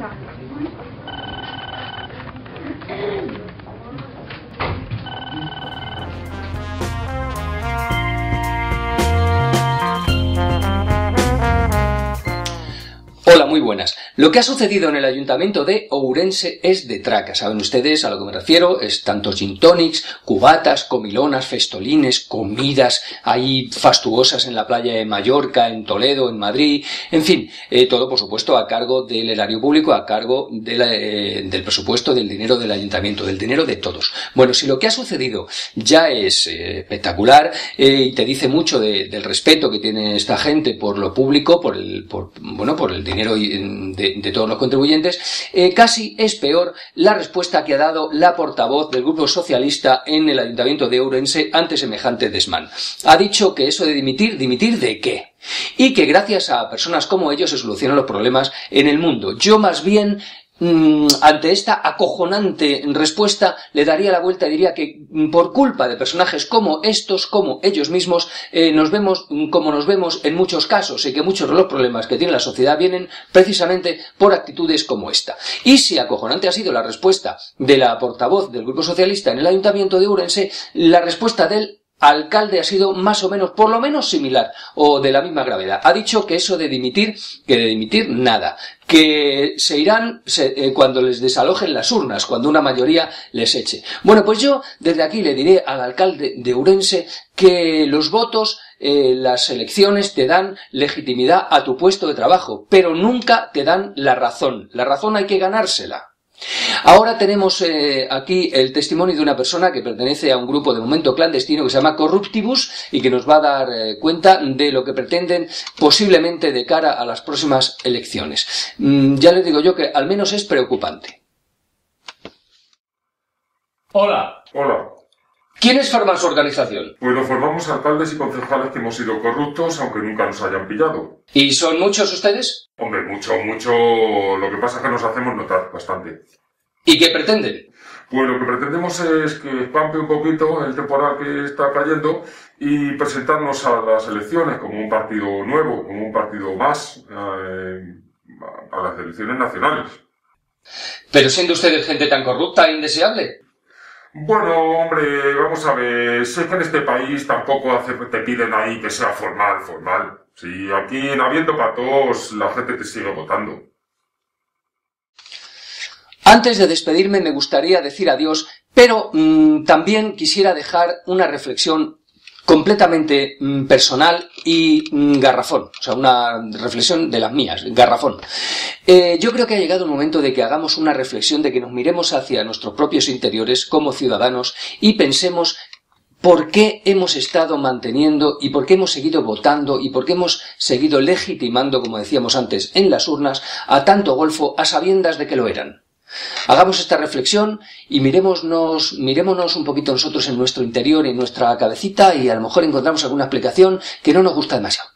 Obrigada. Muy buenas. Lo que ha sucedido en el ayuntamiento de Ourense es de traca. Saben ustedes a lo que me refiero. Es tantos gin tonics, cubatas, comilonas, festolines, comidas ahí fastuosas en la playa de Mallorca, en Toledo, en Madrid. En fin, eh, todo por supuesto a cargo del erario público, a cargo eh, del presupuesto, del dinero del ayuntamiento, del dinero de todos. Bueno, si lo que ha sucedido ya es eh, espectacular y te dice mucho del respeto que tiene esta gente por lo público, por el, por, bueno, por el dinero de, todos los contribuyentes, eh, casi es peor la respuesta que ha dado la portavoz del Grupo Socialista en el Ayuntamiento de Ourense ante semejante desmán. Ha dicho que eso de dimitir, ¿dimitir de qué? Y que gracias a personas como ellos se solucionan los problemas en el mundo. Yo más bien Mm, ante esta acojonante respuesta le daría la vuelta y diría que mm, por culpa de personajes como estos, como ellos mismos, eh, nos vemos mm, como nos vemos en muchos casos y que muchos de los problemas que tiene la sociedad vienen precisamente por actitudes como esta. Y si acojonante ha sido la respuesta de la portavoz del Grupo Socialista en el Ayuntamiento de Urense, la respuesta del alcalde ha sido más o menos, por lo menos similar o de la misma gravedad. Ha dicho que eso de dimitir, que de dimitir nada, que se irán eh, cuando les desalojen las urnas, cuando una mayoría les eche. Bueno, pues yo desde aquí le diré al alcalde de Urense que los votos eh, las elecciones te dan legitimidad a tu puesto de trabajo, pero nunca te dan la razón. La razón hay que ganársela. Ahora tenemos eh, aquí el testimonio de una persona que pertenece a un grupo de momento clandestino que se llama Corruptibus y que nos va a dar eh, cuenta de lo que pretenden posiblemente de cara a las próximas elecciones. Mm, ya les digo yo que al menos es preocupante. Hola. Hola. ¿Quiénes forman su organización? Pues formamos alcaldes y concejales que hemos sido corruptos, aunque nunca nos hayan pillado. ¿Y son muchos ustedes? Hombre, mucho, mucho. Lo que pasa es que nos hacemos notar bastante. ¿Y qué pretenden? Pues lo que pretendemos es que espampe un poquito el temporal que está cayendo y presentarnos a las elecciones como un partido nuevo, como un partido más eh, a las elecciones nacionales. Pero siendo ustedes gente tan corrupta e indeseable. Bueno, hombre, vamos a ver, sé que en este país tampoco te piden ahí que sea formal, formal. Si aquí en habiendo patos la gente te sigue votando. Antes de despedirme me gustaría decir adiós, pero mm, también quisiera dejar una reflexión completamente mm, personal y mm, garrafón, o sea, una reflexión de las mías, garrafón. Eh, yo creo que ha llegado el momento de que hagamos una reflexión, de que nos miremos hacia nuestros propios interiores como ciudadanos y pensemos por qué hemos estado manteniendo y por qué hemos seguido votando y por qué hemos seguido legitimando, como decíamos antes, en las urnas a tanto golfo a sabiendas de que lo eran. Hagamos esta reflexión y mirémonos, mirémonos un poquito nosotros en nuestro interior, en nuestra cabecita y a lo mejor encontramos alguna explicación que no nos gusta demasiado.